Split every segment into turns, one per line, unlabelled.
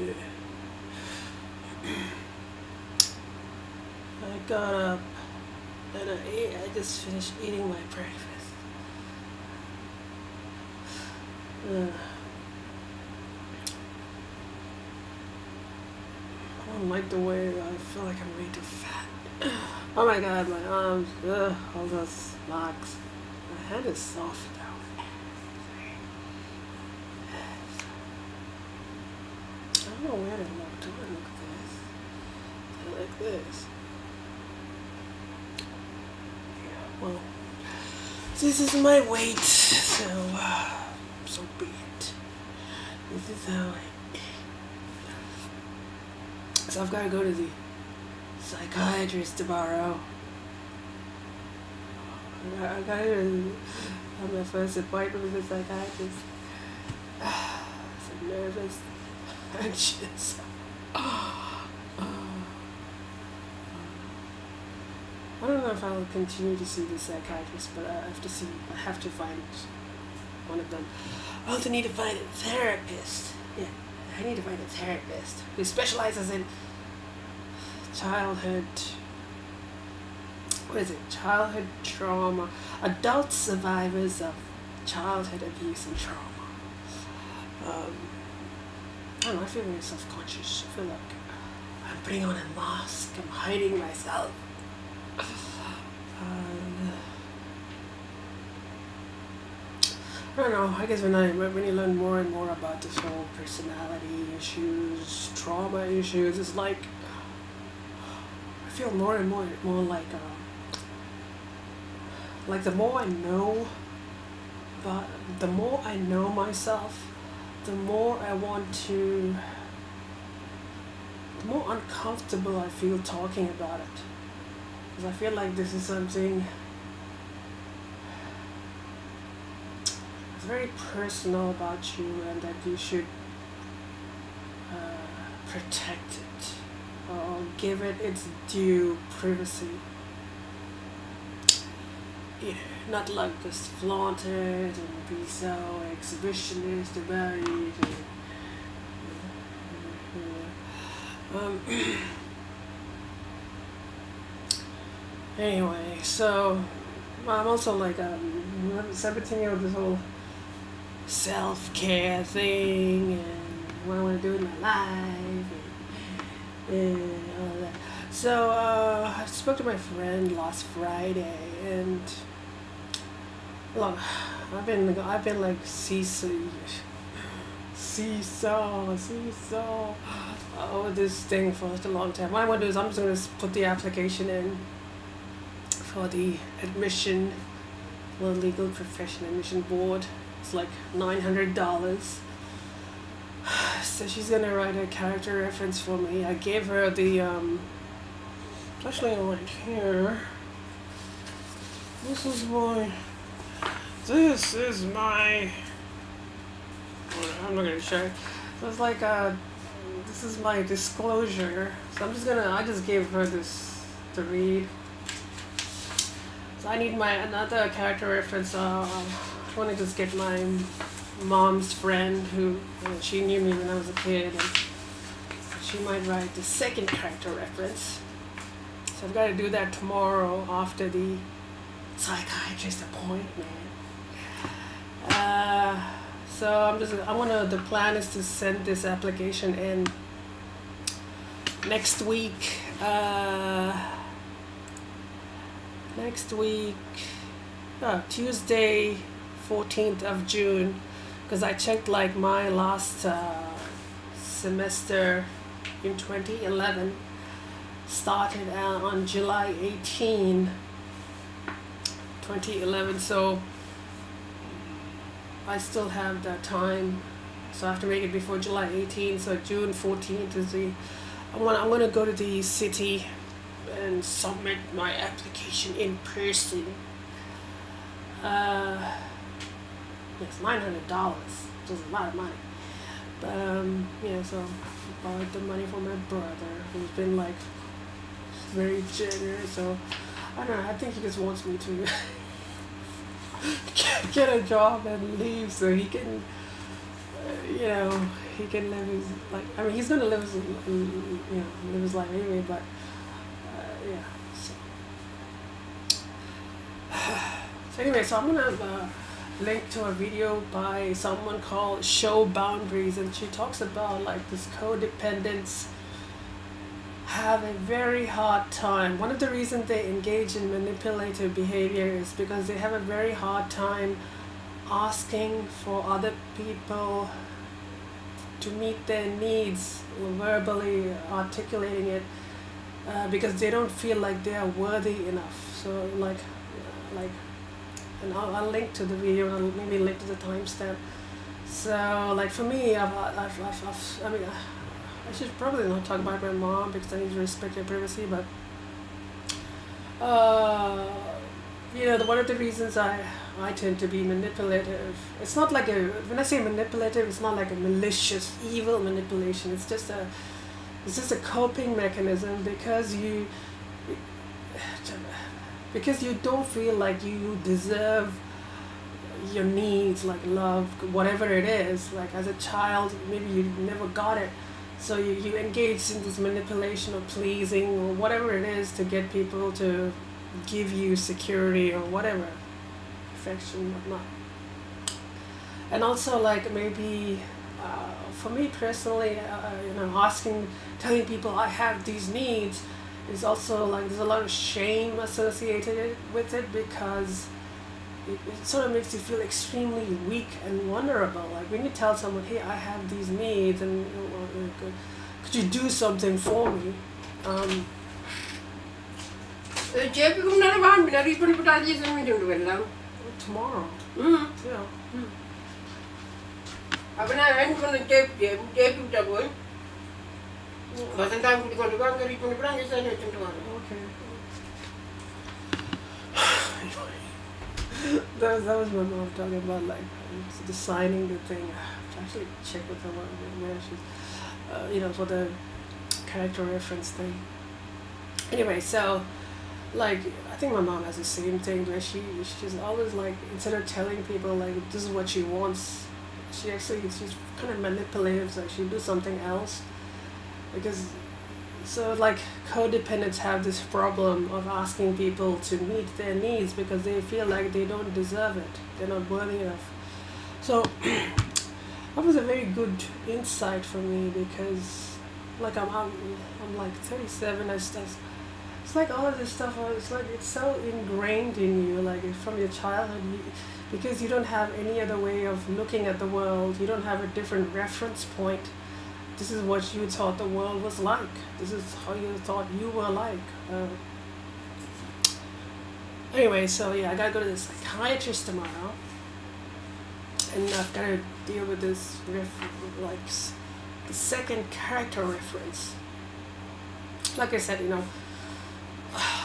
Yeah. I got up and I ate. I just finished eating my breakfast. I don't like the way I feel like I'm way too fat. Oh my god, my arms, ugh, all those marks. My head is soft where to look. Do I look this? I like this. Yeah, well, this is my weight, so, uh, so be it. This is how I so I've got to go to the psychiatrist tomorrow. I got to have my first appointment with the psychiatrist. So nervous, anxious. I don't know if I'll continue to see the psychiatrist, but I have to see. I have to find one of them. I also need to find a therapist. Yeah. I need to find a therapist who specializes in childhood. What is it? Childhood trauma. Adult survivors of childhood abuse and trauma. Um, I don't know. I feel very self-conscious. I feel like I'm putting on a mask. I'm hiding myself. I don't know. I guess when I when you learn more and more about this whole personality issues, trauma issues, it's like I feel more and more more like uh, like the more I know about the more I know myself, the more I want to the more uncomfortable I feel talking about it. Because I feel like this is something it's very personal about you and that you should uh, protect it or give it its due privacy. Yeah, not like just flaunted and be so exhibitionist about it. And, um, anyway, so I'm also like um, 17 year old, this whole self care thing and what I want to do in my life and, and all that. So uh, spoke to my friend last Friday and look, I've been I've been like seesaw, seesaw, seesaw. Oh, this thing for such a long time. What I want to do is I'm just gonna put the application in for the admission, the legal profession admission board. It's like nine hundred dollars. So she's gonna write a character reference for me. I gave her the um. Actually right here. This is my. This is my. I'm not gonna show. So It's like a. This is my disclosure. So I'm just gonna. I just gave her this to read. So I need my another character reference. Uh, I want to just get my mom's friend who uh, she knew me when I was a kid, and she might write the second character reference. So I've got to do that tomorrow after the psychiatrist appointment. Uh, so I'm just I want to. The plan is to send this application in next week. Uh, next week, Tuesday, 14th of June, because I checked like my last uh, semester in 2011 started on July 18, 2011. So I still have that time. So I have to make it before July 18. So June 14th is the. I'm gonna, I'm gonna go to the city and submit my application in person. Uh, yes, nine hundred dollars, is a lot of money. But um, yeah, so I borrowed the money from my brother, who's been like very generous. So I don't know. I think he just wants me to get a job and leave, so he can, uh, you know, he can live his like I mean he's gonna live his you know live his life anyway but uh, yeah so. so anyway so I'm gonna link to a video by someone called Show Boundaries and she talks about like this codependence have a very hard time. One of the reasons they engage in manipulative behavior is because they have a very hard time asking for other people to meet their needs, verbally articulating it, uh, because they don't feel like they are worthy enough. So like, like, and I'll, I'll link to the video and I'll maybe link to the timestamp. So like for me, I've, I've, I've, I've I mean. I should probably not talk about my mom because I need to respect her privacy, but uh, you know, the, one of the reasons I I tend to be manipulative. It's not like a when I say manipulative, it's not like a malicious, evil manipulation. It's just a it's just a coping mechanism because you because you don't feel like you deserve your needs like love whatever it is like as a child maybe you never got it so you, you engage in this manipulation or pleasing or whatever it is to get people to give you security or whatever, affection, whatnot. And also like maybe uh, for me personally, uh, you know, asking, telling people I have these needs is also like there's a lot of shame associated with it because it, sort of makes you feel extremely weak and vulnerable. Like when you tell someone, "Hey, I have these needs, and uh, could, you do something for me?" Um,
చేపికుండా బాగుంటున్నారు ఇప్పుడు ఇప్పుడు అది
చేసిన that, was, that was my mom talking about like designing the thing. I actually check with her where she's, uh, you know, for the character reference thing. Anyway, so like I think my mom has the same thing where she she's always like instead of telling people like this is what she wants, she actually she's kind of manipulative. So she do something else because so like codependents have this problem of asking people to meet their needs because they feel like they don't deserve it. They're not worthy enough so that was a very good insight for me because like i'm i'm, I'm like 37 I, st- it's like all of this stuff uh, it's like it's so ingrained in you like from your childhood. You, because you don't have any other way of looking at the world. You don't have a different reference point this is what you thought the world was like. This is how you thought you were like. Uh, anyway, so yeah, I gotta go to the psychiatrist tomorrow, and I've gotta deal with this like the second character reference. Like I said, you know,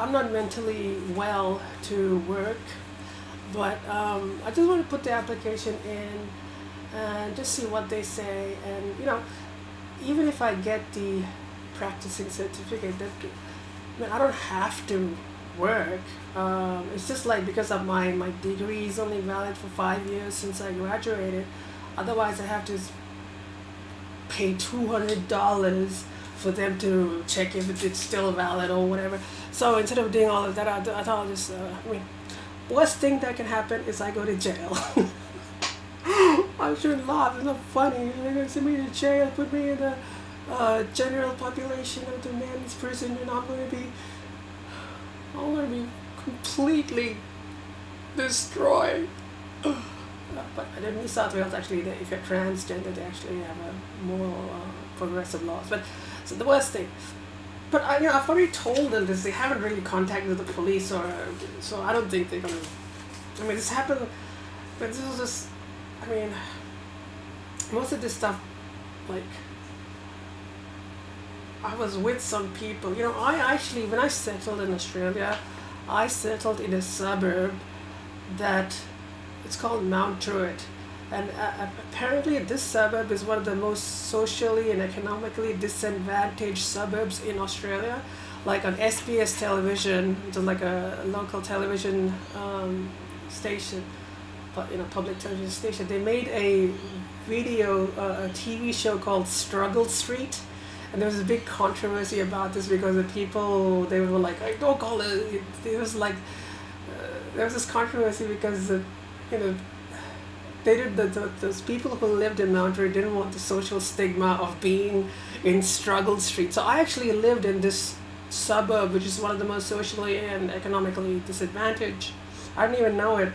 I'm not mentally well to work, but um, I just want to put the application in and just see what they say, and you know even if I get the practicing certificate, that I, mean, I don't have to work. Um, it's just like because of my my degree is only valid for five years since I graduated. Otherwise, I have to pay two hundred dollars for them to check if it's still valid or whatever. So instead of doing all of that, I, I thought I'll just. Uh, I mean, worst thing that can happen is I go to jail. I shouldn't laugh. It's not funny. They're gonna send me to jail, put me in the uh, general population of the men's prison, and I'm gonna be, I'm gonna be completely destroyed. But in New South Wales, actually, they, if you're transgender, they actually have a more uh, progressive laws. But so the worst thing. But I, you know, I've already told them this. They haven't really contacted the police, or so I don't think they're gonna. I mean, this happened, but this was just. I mean, most of this stuff, like, I was with some people. You know, I actually, when I settled in Australia, I settled in a suburb that it's called Mount Druitt. And uh, apparently, this suburb is one of the most socially and economically disadvantaged suburbs in Australia. Like on SBS television, is like a local television um, station, you know public television station. They made a video, uh, a TV show called Struggle Street, and there was a big controversy about this because the people they were like, "I don't call it." It was like uh, there was this controversy because the, you know they did the, the those people who lived in Mount Airy didn't want the social stigma of being in Struggle Street. So I actually lived in this suburb, which is one of the most socially and economically disadvantaged. I didn't even know it.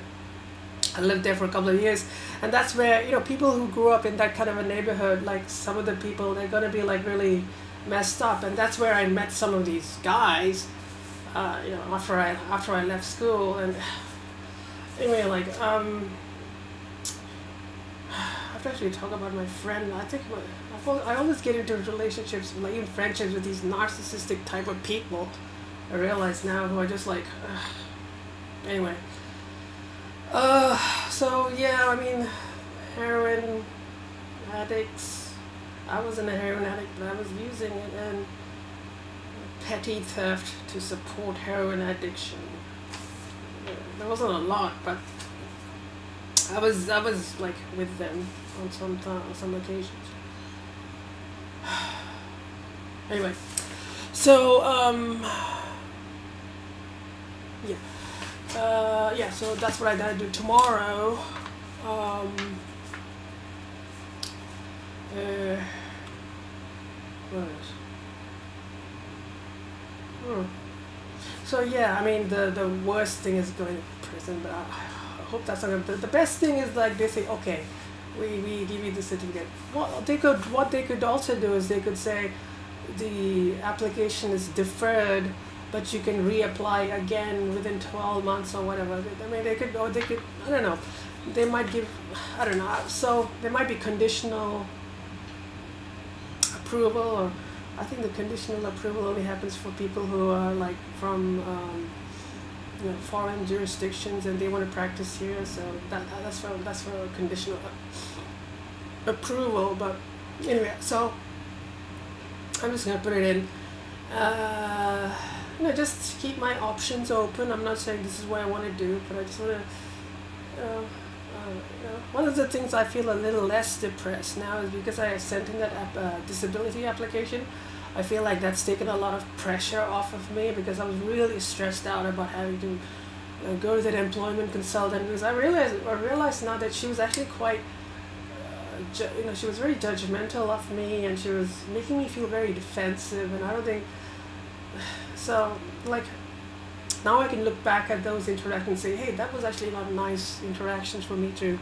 I lived there for a couple of years, and that's where you know people who grew up in that kind of a neighborhood, like some of the people, they're gonna be like really messed up, and that's where I met some of these guys. Uh, you know, after I after I left school, and anyway, like um, I have to actually talk about my friend. I think my, I always get into relationships, like even friendships with these narcissistic type of people. I realize now who are just like, anyway. Uh, so yeah, I mean, heroin addicts. I wasn't a heroin addict, but I was using it and petty theft to support heroin addiction. There wasn't a lot, but I was I was like with them on some time, on some occasions. anyway, so um, yeah, uh, yeah. So that's what I gotta do tomorrow. Um, uh, what? Hmm. So yeah, I mean the the worst thing is going to prison, but I, I hope that's not gonna, the, the best thing is like they say okay, we, we give you the certificate. What they could what they could also do is they could say the application is deferred, but you can reapply again within twelve months or whatever. I mean they could or they could I don't know, they might give I don't know. So there might be conditional approval or I think the conditional approval only happens for people who are like from um, you know foreign jurisdictions and they want to practice here. So that that's for that's for conditional approval. But anyway, so I'm just gonna put it in. Uh, you know, just keep my options open. I'm not saying this is what I want to do, but I just want to. Uh, uh, know, one of the things I feel a little less depressed now is because I sent in that app, uh, disability application. I feel like that's taken a lot of pressure off of me because I was really stressed out about having to uh, go to that employment consultant because I realized I realized now that she was actually quite uh, you know she was very judgmental of me and she was making me feel very defensive and I don't think so like now I can look back at those interactions and say, hey, that was actually not nice interactions for me too.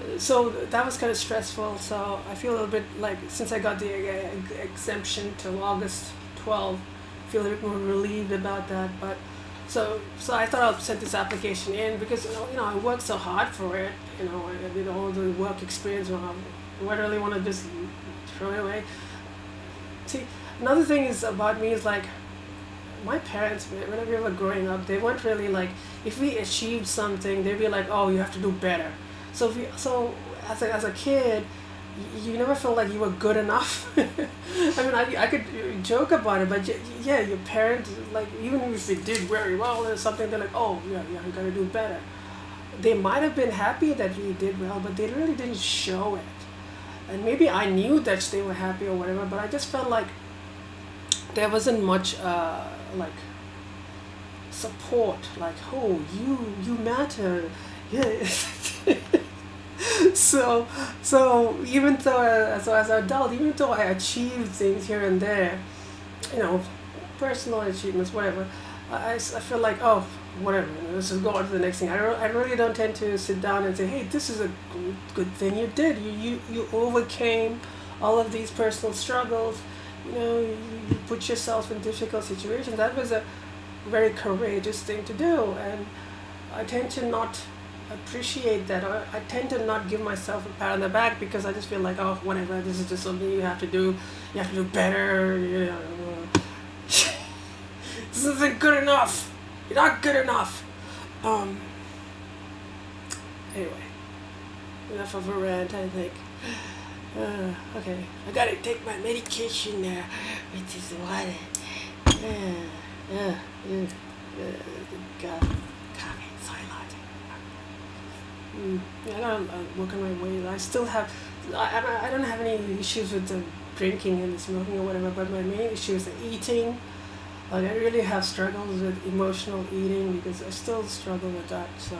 Uh, So that was kind of stressful. So I feel a little bit like since I got the uh, exemption till August 12, I feel a bit more relieved about that. But so so I thought I'll send this application in because you know, I worked so hard for it. You know I did all the work experience. I, I really want to just throw it away. See, another thing is about me is like my parents, whenever we were growing up, they weren't really like, if we achieved something, they'd be like, oh, you have to do better. So we, so as a, as a kid, you never felt like you were good enough. I mean, I, I could uh, joke about it, but yeah, your parents, like, even if you did very well or something, they're like, oh, yeah, yeah, you gotta do better. They might have been happy that we did well, but they really didn't show it. And maybe I knew that they were happy or whatever, but I just felt like there wasn't much uh, like support like oh you you matter. Yeah. So so even though so as an adult even though i achieved things here and there you know personal achievements whatever I, I feel like oh whatever let's just go on to the next thing. I, re- I really don't tend to sit down and say hey this is a good, good thing you did. You, you you overcame all of these personal struggles you know you, put yourself in difficult situations. That was a very courageous thing to do. And i tend to not appreciate that. Or i tend to not give myself a pat on the back because i just feel like oh whatever this is just something you have to do. You have to do better you know. This isn't good enough. You're not good enough. Um anyway enough of a rant i think uh, okay, I gotta take my medication now, which is water. Uh, uh, uh, uh, God, coffee, sorry, Lord. Mm. Yeah, I gotta uh, work on my way. I still have, I, I, I don't have any issues with the drinking and smoking or whatever, but my main issue is the eating. Like I really have struggles with emotional eating because I still struggle with that. So